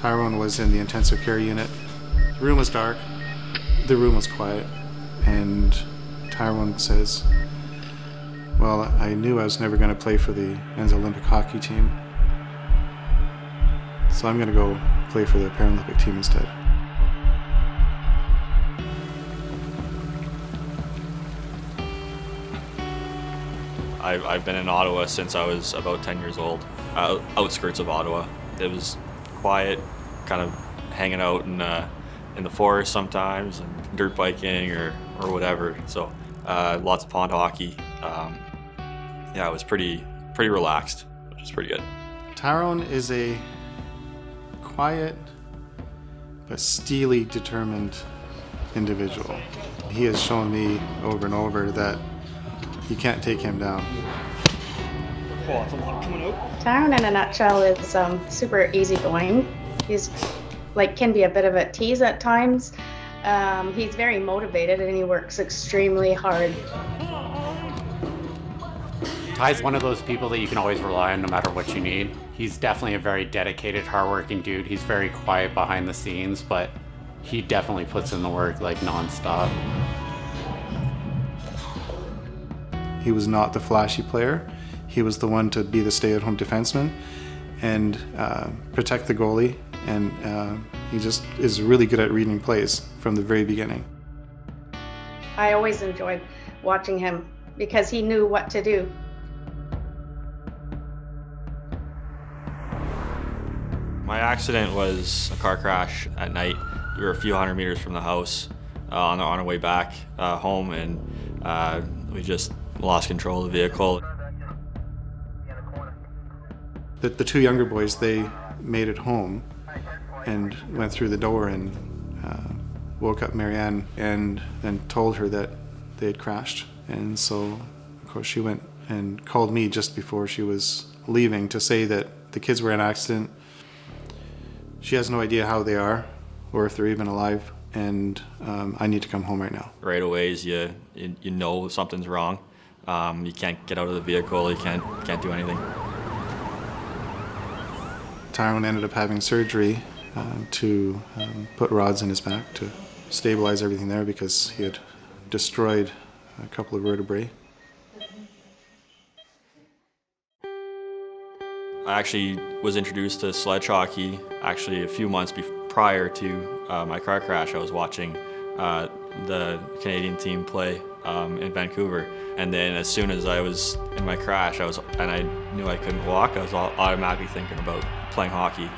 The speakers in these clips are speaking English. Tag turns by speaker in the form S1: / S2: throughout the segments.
S1: Tyrone was in the intensive care unit. The room was dark, the room was quiet, and Tyrone says, Well, I knew I was never going to play for the men's Olympic hockey team, so I'm going to go play for the Paralympic team instead.
S2: I've, I've been in Ottawa since I was about 10 years old, uh, outskirts of Ottawa. It was quiet, kind of hanging out in, uh, in the forest sometimes, and dirt biking or, or whatever. So uh, lots of pond hockey. Um, yeah, it was pretty, pretty relaxed, which was pretty good.
S1: Tyrone is a quiet but steely determined individual. He has shown me over and over that you can't take him down.
S3: Tyrone, in a nutshell, is um, super easygoing. He's like can be a bit of a tease at times. Um, he's very motivated and he works extremely hard.
S4: Ty's one of those people that you can always rely on no matter what you need. He's definitely a very dedicated, hardworking dude. He's very quiet behind the scenes, but he definitely puts in the work like nonstop.
S1: He was not the flashy player. He was the one to be the stay-at-home defenseman and uh, protect the goalie. And uh, he just is really good at reading plays from the very beginning.
S3: I always enjoyed watching him because he knew what to do.
S2: My accident was a car crash at night. We were a few hundred meters from the house uh, on, on our way back uh, home, and uh, we just lost control of the vehicle.
S1: The, the two younger boys, they made it home and went through the door and uh, woke up Marianne and then told her that they had crashed. And so, of course, she went and called me just before she was leaving to say that the kids were in an accident. She has no idea how they are or if they're even alive, and um, I need to come home right now.
S2: Right away, you, you, you know something's wrong. Um, you can't get out of the vehicle, you can't, can't do anything.
S1: Tyrone ended up having surgery um, to um, put rods in his back to stabilize everything there because he had destroyed a couple of vertebrae.
S2: I actually was introduced to sledge hockey actually a few months prior to uh, my car crash. I was watching uh, the Canadian team play um, in Vancouver. And then as soon as I was in my crash, I was and I knew I couldn't walk, I was automatically thinking about playing hockey.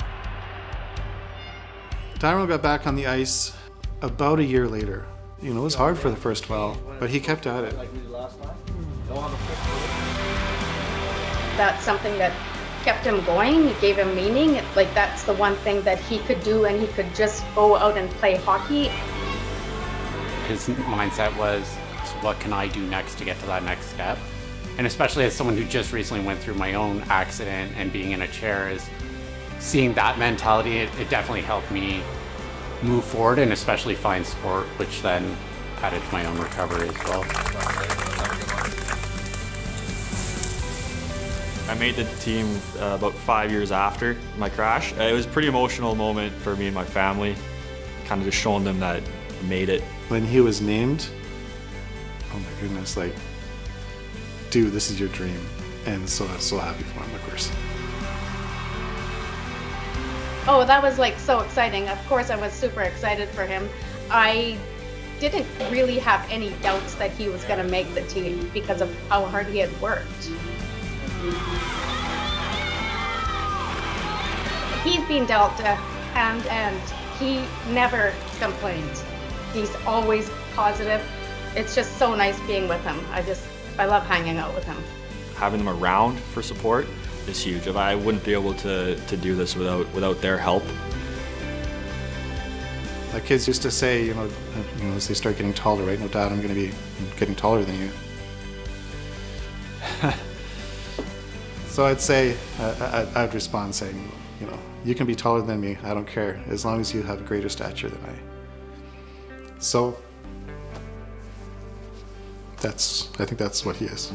S1: Tyrone got back on the ice about a year later. You know, it was hard for the first while, but he kept at it.
S3: That's something that kept him going. It gave him meaning. Like that's the one thing that he could do, and he could just go out and play hockey.
S4: His mindset was, what can I do next to get to that next step? And especially as someone who just recently went through my own accident and being in a chair is seeing that mentality, it, it definitely helped me move forward and especially find sport, which then added to my own recovery as well.
S2: I made the team uh, about five years after my crash. It was a pretty emotional moment for me and my family, kind of just showing them that I made it.
S1: When he was named, oh my goodness, like, dude, this is your dream. And so I'm so happy for him, of course.
S3: Oh, that was like so exciting. Of course, I was super excited for him. I didn't really have any doubts that he was going to make the team because of how hard he had worked. He's been dealt a hand and he never complains. He's always positive. It's just so nice being with him. I just, I love hanging out with him.
S2: Having them around for support is huge. If I wouldn't be able to, to do this without, without their help.
S1: My kids used to say, you know, you know, as they start getting taller, right? No, Dad, I'm going to be getting taller than you. so I'd say, uh, I'd respond saying, you know, you can be taller than me. I don't care, as long as you have greater stature than I. So that's, I think that's what he is.